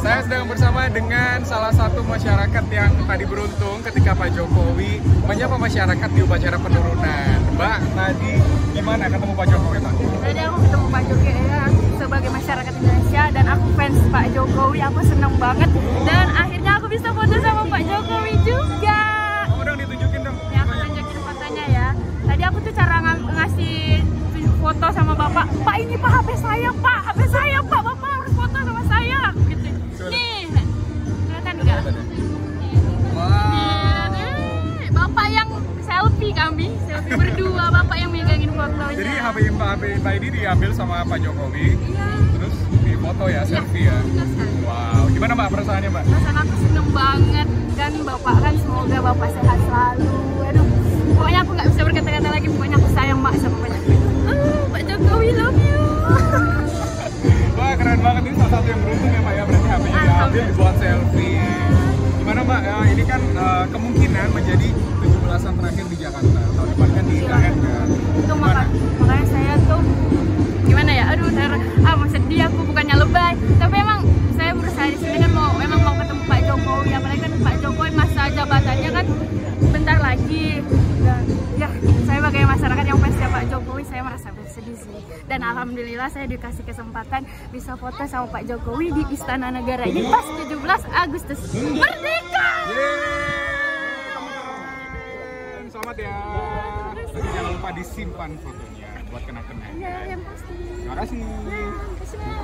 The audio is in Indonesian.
Saya sedang bersama dengan salah satu masyarakat yang tadi beruntung ketika Pak Jokowi menyapa masyarakat di upacara penurunan. Mbak, tadi gimana ketemu Pak Jokowi, Pak? Jadi aku ketemu Pak Jokowi ya, sebagai masyarakat Indonesia dan aku fans Pak Jokowi, aku seneng banget dan akhirnya aku bisa foto sama Pak Jokowi juga. Kamu dong ditunjukin dong. Ya aku tunjukin fotonya ya. Tadi aku tuh cara ng ngasih foto sama Bapak. Pak ini Pak HP saya Pak, HP saya Pak, berdua, Bapak yang megangin fotonya. Jadi HP Mbak HP Mbak ini diambil sama Pak Jokowi, Iya. terus di foto ya, selfie ya. sekali. Wow, gimana Mbak perasaannya Mbak? Perasaan aku seneng banget kan bapak kan semoga bapak sehat selalu. Aduh, pokoknya aku nggak bisa berkata-kata lagi. Pokoknya aku sayang mak sama Pak Jokowi. Uh, Pak Jokowi love you. Wah keren banget ini salah satu yang beruntung ya Pak ya berarti HP-nya diambil dibuat selfie. Gimana Mbak? Ya, ini kan eh, kemungkinan menjadi 17-an terakhir di Jakarta. Tahun depan kan di IKN kan. Itu maka, makanya saya tuh gimana ya? Aduh, saya ah mau sedih aku bukannya lebay. Tapi emang saya berusaha di sini kan mau memang mau ketemu Pak Jokowi. Apalagi kan Pak Jokowi masa jabatannya kan bentar lagi. Dan ya saya sebagai masyarakat yang fans Pak Jokowi saya merasa bersedih sih. Dan alhamdulillah saya dikasih kesempatan bisa foto sama Pak Jokowi di Istana Negara ini pas 17 Agustus. Merdeka! Keren. Selamat ya. Tapi jangan lupa disimpan fotonya buat kenang-kenangan. Ya, yang pasti. Terima kasih. Terima kasih.